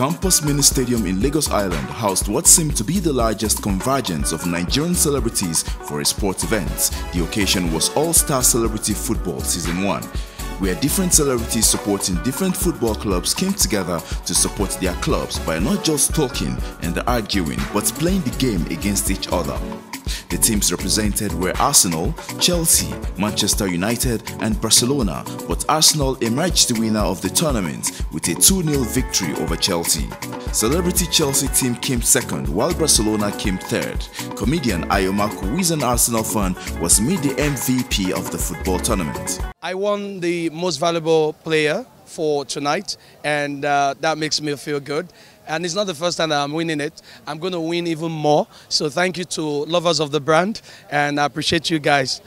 Campos Mini Stadium in Lagos Island housed what seemed to be the largest convergence of Nigerian celebrities for a sport event. The occasion was All-Star Celebrity Football Season 1, where different celebrities supporting different football clubs came together to support their clubs by not just talking and arguing, but playing the game against each other. The teams represented were Arsenal, Chelsea, Manchester United and Barcelona, but Arsenal emerged the winner of the tournament with a 2-0 victory over Chelsea. Celebrity Chelsea team came second while Barcelona came third. Comedian Ayo Makun, who is an Arsenal fan, was made the MVP of the football tournament. I won most valuable player for tonight and uh, that makes me feel good and it's not the first time that I'm winning it. I'm going to win even more. So thank you to lovers of the brand, and I appreciate you guys.